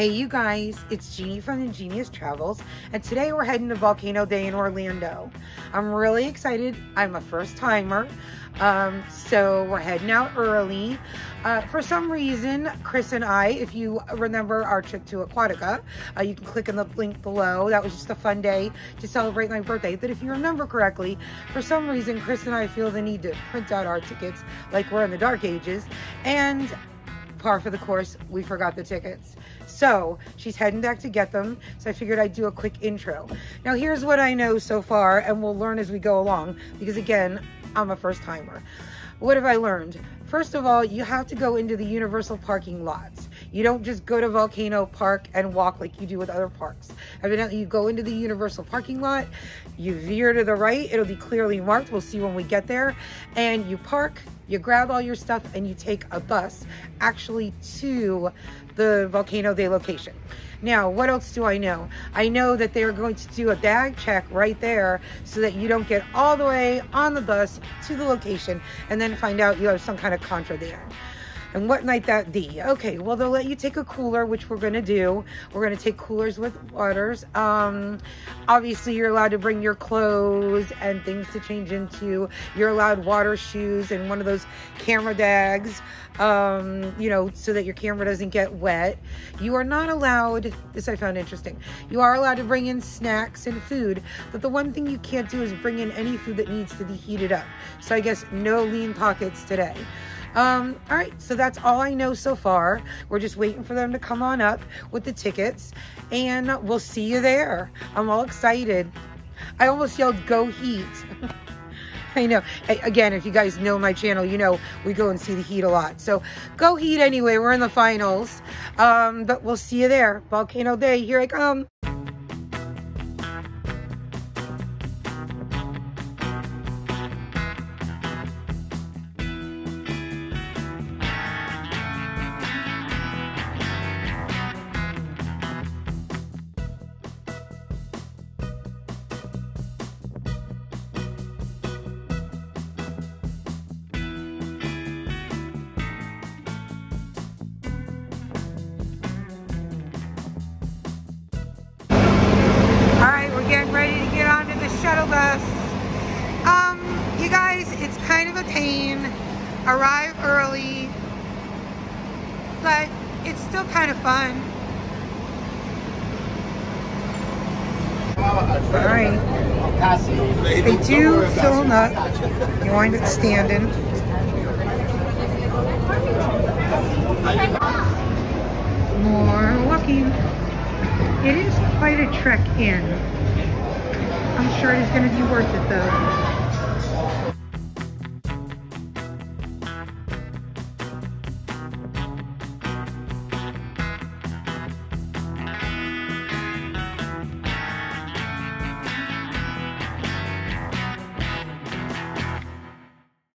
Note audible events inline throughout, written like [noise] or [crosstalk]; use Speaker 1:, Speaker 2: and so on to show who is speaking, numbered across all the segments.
Speaker 1: Hey, you guys, it's Jeannie from inJEANIEus Travels, and today we're heading to Volcano Bay in Orlando. I'm really excited. I'm a first timer, um, so we're heading out early. Uh, for some reason, Chris and I, if you remember our trip to Aquatica, uh, you can click on the link below. That was just a fun day to celebrate my birthday. But if you remember correctly, for some reason, Chris and I feel the need to print out our tickets like we're in the dark ages. And par for the course, we forgot the tickets. So she's heading back to get them. So I figured I'd do a quick intro. Now here's what I know so far and we'll learn as we go along because again, I'm a first timer. What have I learned? First of all, you have to go into the universal parking lots. You don't just go to Volcano Park and walk like you do with other parks. Evidently, you go into the universal parking lot, you veer to the right, it'll be clearly marked, we'll see when we get there, and you park, you grab all your stuff, and you take a bus actually to the Volcano Bay location. Now, what else do I know? I know that they're going to do a bag check right there so that you don't get all the way on the bus to the location and then find out you have some kind of contra there and what might that be? Okay, well, they'll let you take a cooler, which we're going to do. We're going to take coolers with waters. Um, obviously, you're allowed to bring your clothes and things to change into. You're allowed water shoes and one of those camera bags, um, you know, so that your camera doesn't get wet. You are not allowed, this I found interesting, you are allowed to bring in snacks and food, but the one thing you can't do is bring in any food that needs to be heated up. So I guess no lean pockets today. Um, all right, so that's all I know so far. We're just waiting for them to come on up with the tickets and we'll see you there. I'm all excited. I almost yelled, go heat. [laughs] I know. Again, if you guys know my channel, you know we go and see the heat a lot. So go heat anyway. We're in the finals. Um, but we'll see you there. Volcano Bay, here I come. Bus. Um, you guys, it's kind of a pain. Arrive early, but it's still kind of fun. Alright. They do fill them up. You wind up standing. More walking. It is quite a trek in. I'm sure it's going to be worth it though.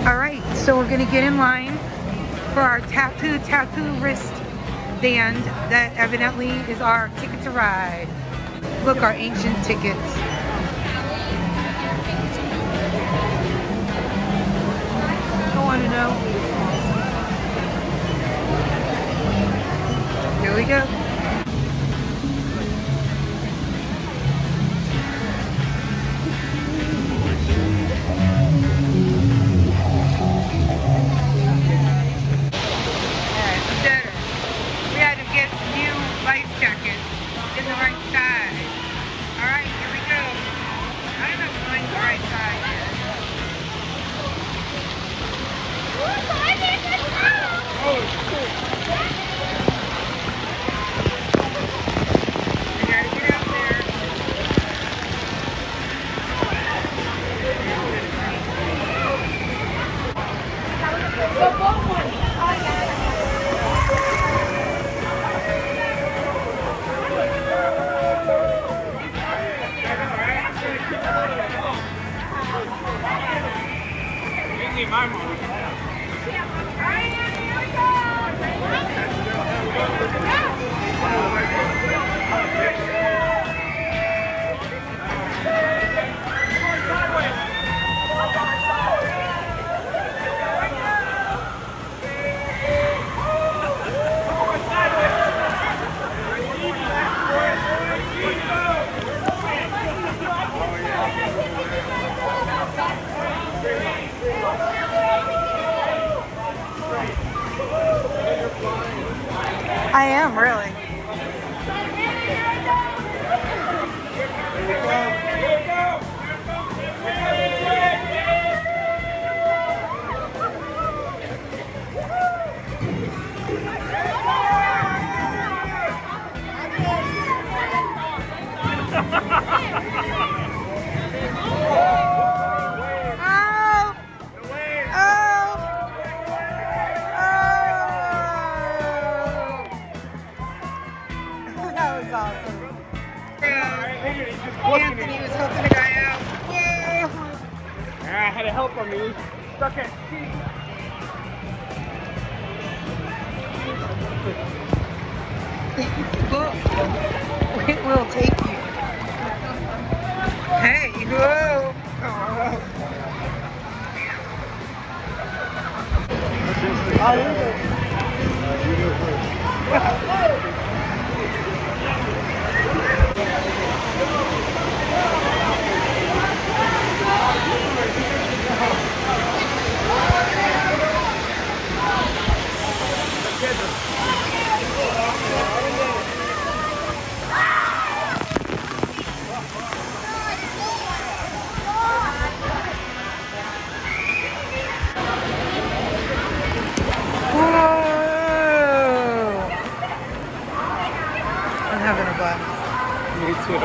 Speaker 1: All right, so we're gonna get in line for our Tapu Tapu wrist band that evidently is our ticket to ride. Look, our ancient tickets. Yeah. I am, really. Anthony was helping a guy out. Whoa!
Speaker 2: I had to help him. He was stuck at sea. [laughs]
Speaker 1: It will take you. Hey, whoa! [laughs] Whoa! I'm having a blast.
Speaker 2: Me too.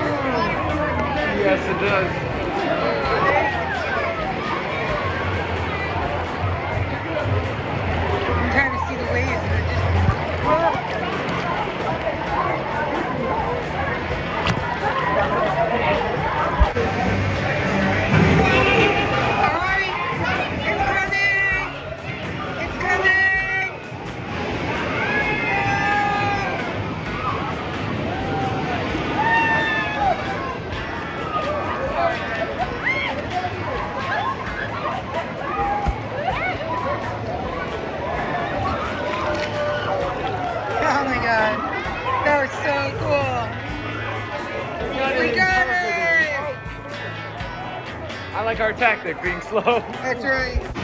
Speaker 2: Mm. Yes, it does. Being slow.
Speaker 1: That's right.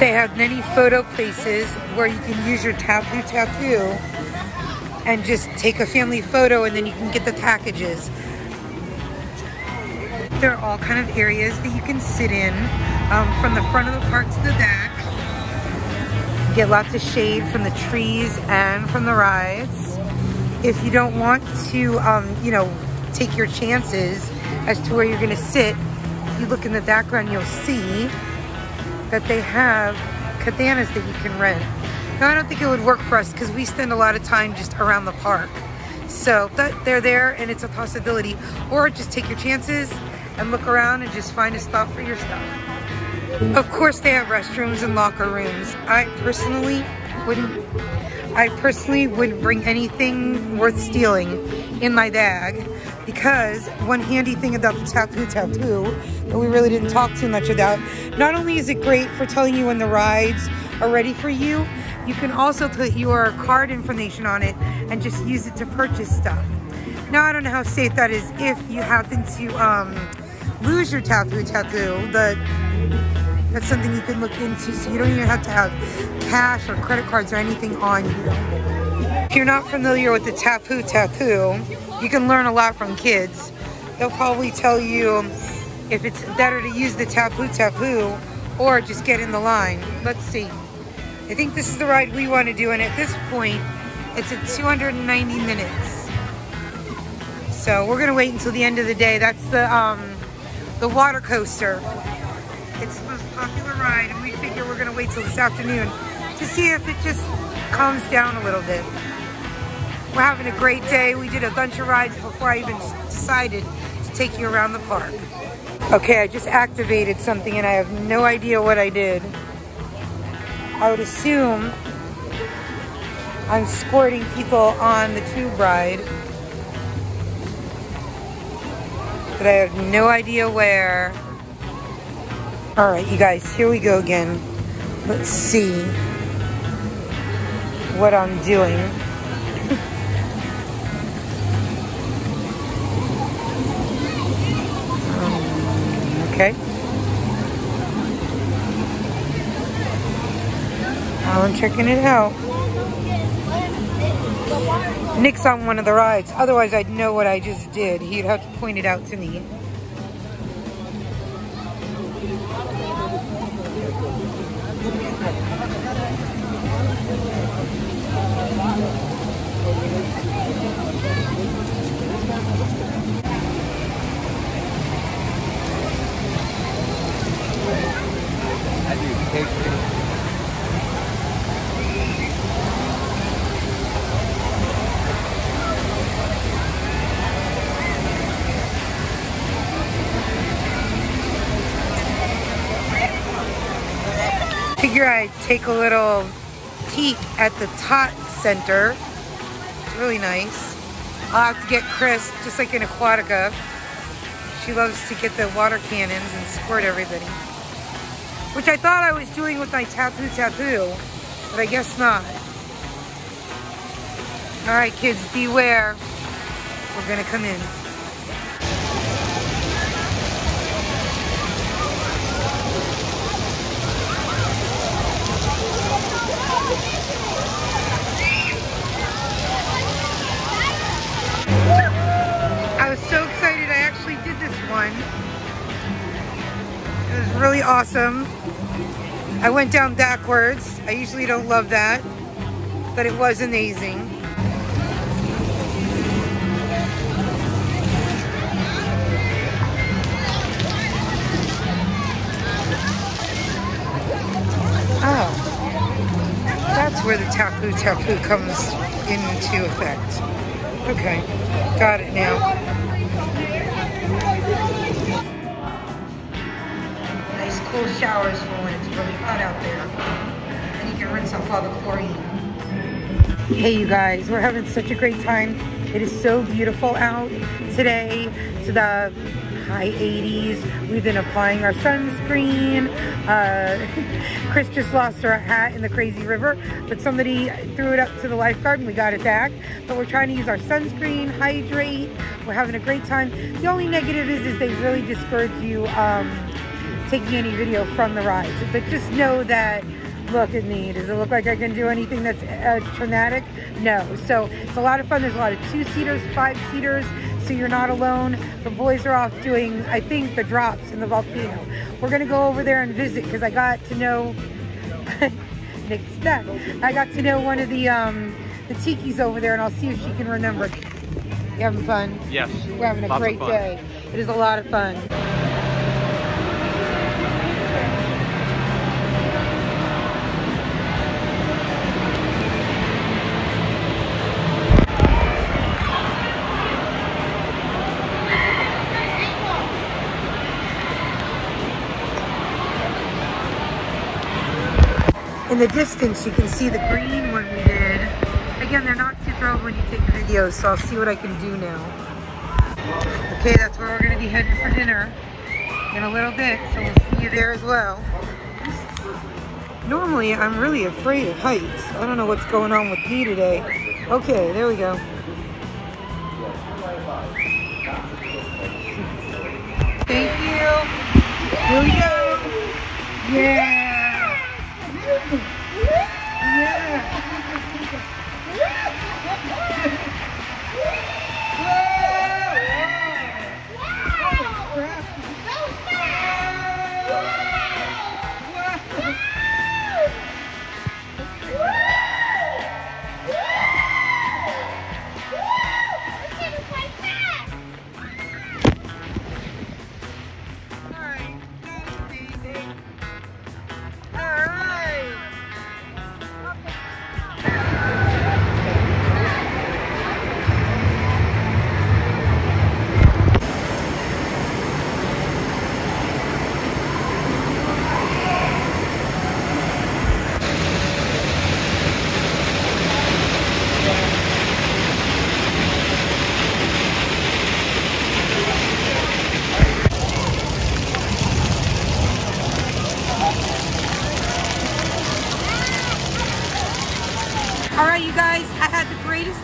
Speaker 1: They have many photo places where you can use your Tapu Tapu and just take a family photo and then you can get the packages. There are all kind of areas that you can sit in um, from the front of the park to the back. Get lots of shade from the trees and from the rides. If you don't want to, um, you know, take your chances as to where you're gonna sit, you look in the background, you'll see that they have cabanas that you can rent. Now, I don't think it would work for us because we spend a lot of time just around the park. So, but they're there and it's a possibility. Or just take your chances and look around and just find a spot for your stuff. Of course, they have restrooms and locker rooms. I personally wouldn't. I personally wouldn't bring anything worth stealing in my bag because one handy thing about the Tapu Tapu that we really didn't talk too much about. Not only is it great for telling you when the rides are ready for you, you can also put your card information on it and just use it to purchase stuff. Now I don't know how safe that is if you happen to um, lose your Tapu Tapu. The that's something you can look into so you don't even have to have cash or credit cards or anything on you. If you're not familiar with the Tapu Tapu, you can learn a lot from kids. They'll probably tell you if it's better to use the Tapu Tapu or just get in the line. Let's see. I think this is the ride we want to do and at this point it's at 290 minutes. So we're gonna wait until the end of the day. That's the um, the water coaster. It's the most popular ride, and we figure we're gonna wait till this afternoon to see if it just calms down a little bit. We're having a great day. We did a bunch of rides before I even decided to take you around the park. Okay, I just activated something and I have no idea what I did. I would assume I'm squirting people on the tube ride. But I have no idea where. All right, you guys, here we go again. Let's see what I'm doing. Okay. I'm checking it out. Nick's on one of the rides. Otherwise, I'd know what I just did. He'd have to point it out to me. Figure I'd take a little peek at the Tot Center. It's really nice. I'll have to get Chris, just like in Aquatica. She loves to get the water cannons and squirt everybody. Which I thought I was doing with my Tapu Tapu, but I guess not. All right, kids, beware. We're gonna come in. One. It was really awesome. I went down backwards. I usually don't love that, but it was amazing. Oh, that's where the Tapu Tapu comes into effect. Okay, got it now. Cool showers for when it's really hot out there. And you can rinse off all the chlorine. Hey you guys, we're having such a great time. It is so beautiful out today. To the high 80s. We've been applying our sunscreen. Uh, [laughs] Chris just lost her hat in the crazy river, but somebody threw it up to the lifeguard and we got it back. But we're trying to use our sunscreen, hydrate. We're having a great time. The only negative is, is they really discourage you um, taking any video from the rides. But just know that look at me. Does it look like I can do anything that's uh, traumatic? No. So it's a lot of fun. There's a lot of two-seaters, five-seaters, so you're not alone. The boys are off doing, I think, the drops in the volcano. We're going to go over there and visit because I got to know, [laughs] Nick's back. I got to know one of the, um, the tikis over there and I'll see if she can remember. You having fun?
Speaker 2: Yes.
Speaker 1: We're having a
Speaker 2: Lots
Speaker 1: great day. It is a lot of fun. In the distance, you can see the green one we did. Again, they're not too thrilled when you take videos, so I'll see what I can do now. Okay, that's where we're going to be heading for dinner in a little bit, so we'll see you there as well. Normally, I'm really afraid of heights. I don't know what's going on with me today. Okay, there we go. Thank you. Here we go. Yeah.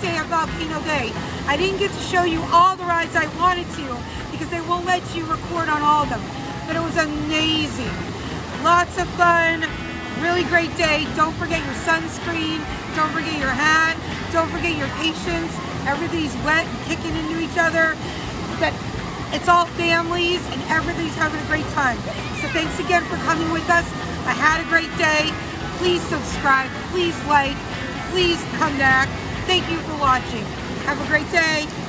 Speaker 1: Volcano Bay. I didn't get to show you all the rides I wanted to because they won't let you record on all of them. But it was amazing. Lots of fun, really great day. Don't forget your sunscreen, don't forget your hat, don't forget your patience. Everybody's wet and kicking into each other. But it's all families and everybody's having a great time. So thanks again for coming with us. I had a great day. Please subscribe, please like, please come back. Thank you for watching. Have a great day.